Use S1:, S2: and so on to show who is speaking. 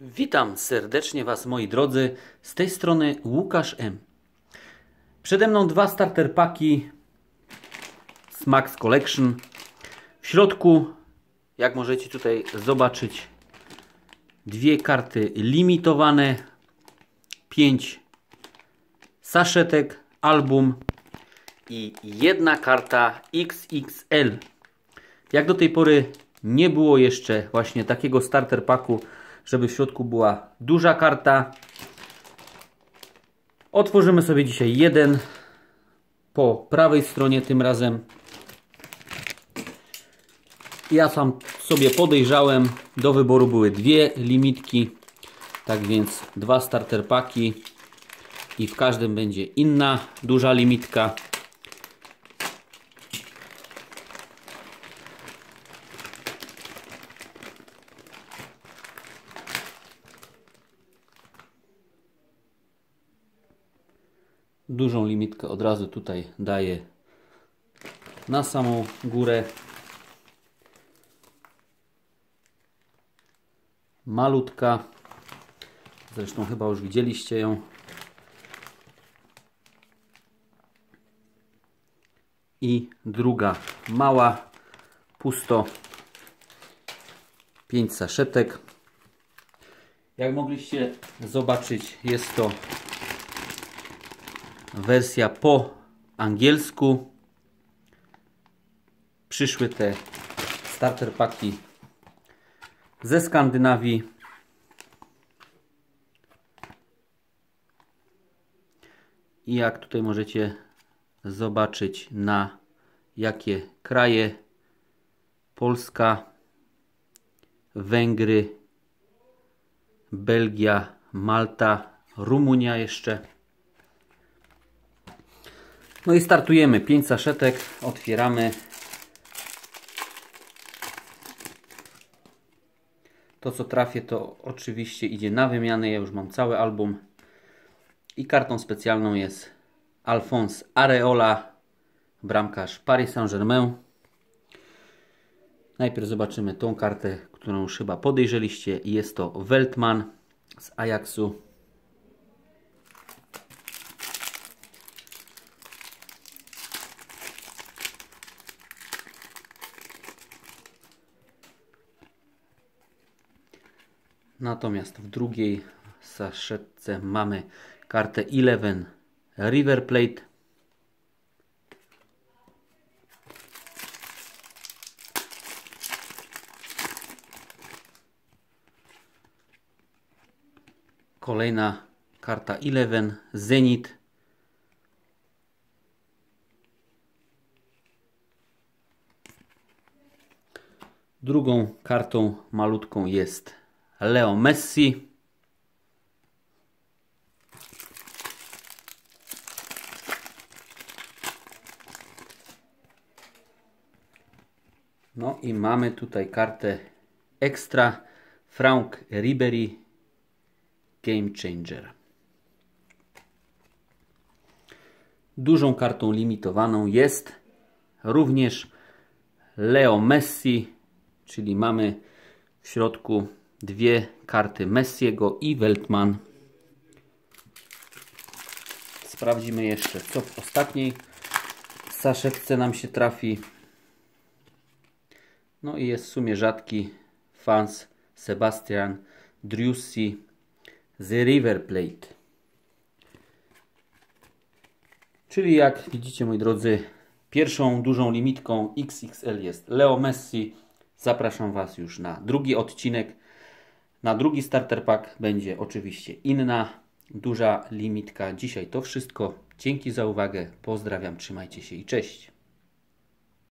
S1: Witam serdecznie Was, moi drodzy. Z tej strony Łukasz M. Przede mną dwa starter paki Collection. W środku, jak możecie tutaj zobaczyć, dwie karty limitowane, pięć saszetek, album i jedna karta XXL. Jak do tej pory nie było jeszcze właśnie takiego starter paku, żeby w środku była duża karta. Otworzymy sobie dzisiaj jeden po prawej stronie tym razem. Ja sam sobie podejrzałem, do wyboru były dwie limitki, tak więc dwa starter paki i w każdym będzie inna duża limitka. Dużą limitkę od razu tutaj daję na samą górę. Malutka. Zresztą chyba już widzieliście ją. I druga mała, pusto. 5 saszetek. Jak mogliście zobaczyć, jest to wersja po angielsku. Przyszły te starter paki ze Skandynawii. I jak tutaj możecie zobaczyć na jakie kraje Polska, Węgry, Belgia, Malta, Rumunia jeszcze. No i startujemy. 5 saszetek. Otwieramy. To co trafię to oczywiście idzie na wymianę. Ja już mam cały album. I kartą specjalną jest Alphonse Areola, bramkarz Paris Saint-Germain. Najpierw zobaczymy tą kartę, którą już chyba podejrzeliście. Jest to Weltman z Ajaxu. Natomiast w drugiej saszetce mamy kartę 11 River Plate. Kolejna karta 11 Zenit. Drugą kartą malutką jest Leo Messi. No i mamy tutaj kartę ekstra Frank Ribery Game Changer. Dużą kartą limitowaną jest również Leo Messi, czyli mamy w środku dwie karty Messiego i Weltman. Sprawdzimy jeszcze, co w ostatniej saszetce nam się trafi. No i jest w sumie rzadki fans Sebastian Driussi z River Plate. Czyli jak widzicie moi drodzy, pierwszą dużą limitką XXL jest Leo Messi. Zapraszam Was już na drugi odcinek. Na drugi starter pack będzie oczywiście inna duża limitka. Dzisiaj to wszystko. Dzięki za uwagę. Pozdrawiam, trzymajcie się i cześć.